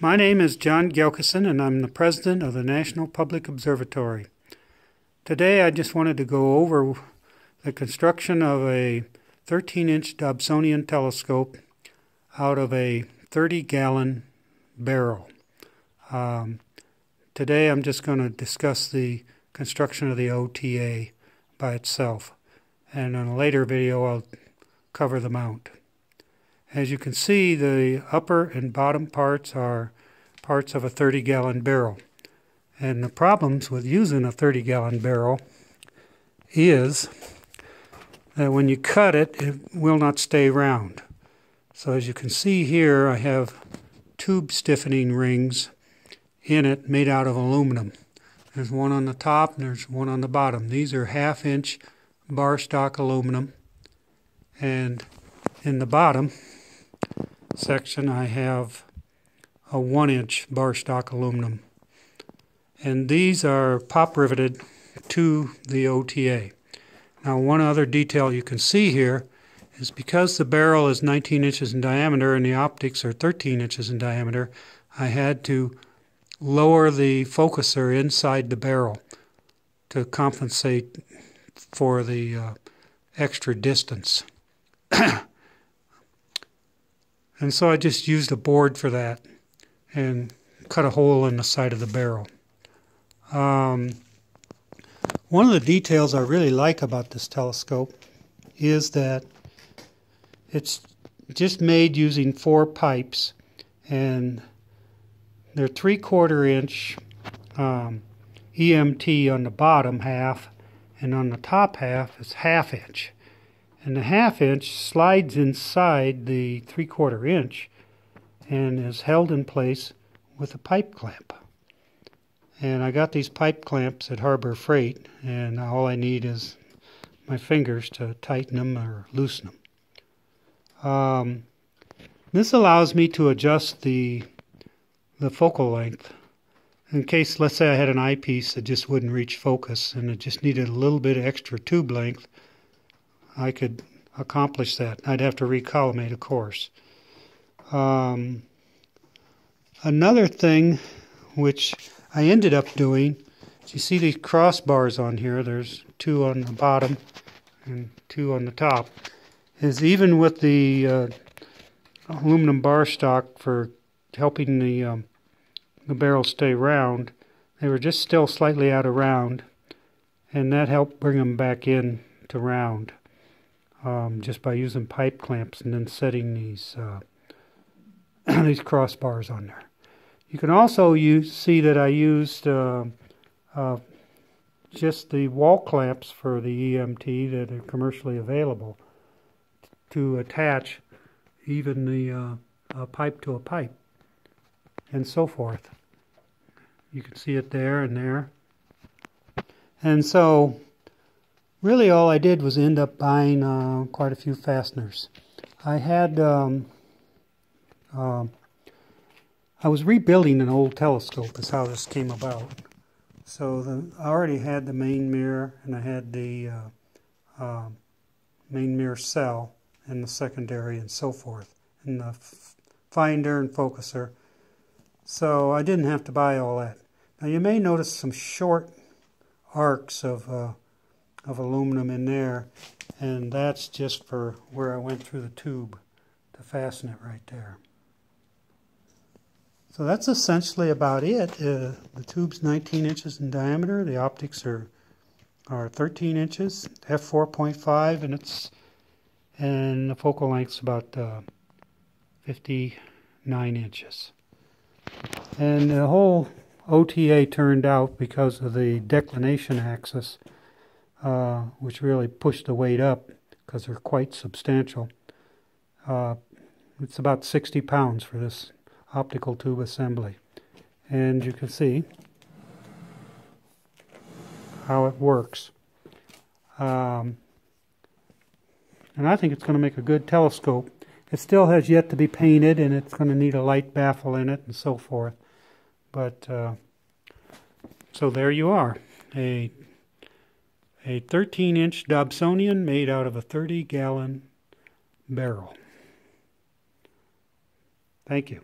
My name is John Gilkison, and I'm the president of the National Public Observatory. Today, I just wanted to go over the construction of a 13 inch Dobsonian telescope out of a 30 gallon barrel. Um, today, I'm just going to discuss the construction of the OTA by itself, and in a later video, I'll cover the mount. As you can see, the upper and bottom parts are parts of a 30 gallon barrel. And the problems with using a 30 gallon barrel is that when you cut it, it will not stay round. So as you can see here, I have tube stiffening rings in it made out of aluminum. There's one on the top and there's one on the bottom. These are half inch bar stock aluminum. And in the bottom, section I have a one inch bar stock aluminum and these are pop riveted to the OTA. Now one other detail you can see here is because the barrel is 19 inches in diameter and the optics are 13 inches in diameter I had to lower the focuser inside the barrel to compensate for the uh, extra distance. And so I just used a board for that and cut a hole in the side of the barrel. Um, one of the details I really like about this telescope is that it's just made using four pipes and they're three quarter inch um, EMT on the bottom half and on the top half is half inch and the half inch slides inside the three quarter inch and is held in place with a pipe clamp. And I got these pipe clamps at Harbor Freight, and all I need is my fingers to tighten them or loosen them. Um, this allows me to adjust the the focal length in case, let's say I had an eyepiece that just wouldn't reach focus and it just needed a little bit of extra tube length, I could accomplish that. I'd have to recollimate, of course. Um, another thing which I ended up doing, you see these crossbars on here, there's two on the bottom and two on the top, is even with the uh, aluminum bar stock for helping the, um, the barrel stay round, they were just still slightly out of round, and that helped bring them back in to round um, just by using pipe clamps and then setting these uh, these crossbars on there. You can also use, see that I used uh, uh, just the wall clamps for the EMT that are commercially available to attach even the uh, pipe to a pipe and so forth. You can see it there and there. And so really all I did was end up buying uh, quite a few fasteners. I had, um, uh, I was rebuilding an old telescope is how this came about. So the, I already had the main mirror and I had the uh, uh main mirror cell and the secondary and so forth and the finder and focuser. So I didn't have to buy all that. Now you may notice some short arcs of uh, of aluminum in there and that's just for where I went through the tube to fasten it right there. So that's essentially about it. Uh, the tube's 19 inches in diameter. The optics are are 13 inches, f4.5, and it's and the focal length's about uh, 59 inches. And the whole OTA turned out because of the declination axis uh, which really pushed the weight up because they're quite substantial. Uh, it's about 60 pounds for this optical tube assembly. And you can see how it works. Um, and I think it's going to make a good telescope. It still has yet to be painted, and it's going to need a light baffle in it and so forth. But, uh, so there you are, a a 13 inch Dobsonian made out of a 30 gallon barrel. Thank you.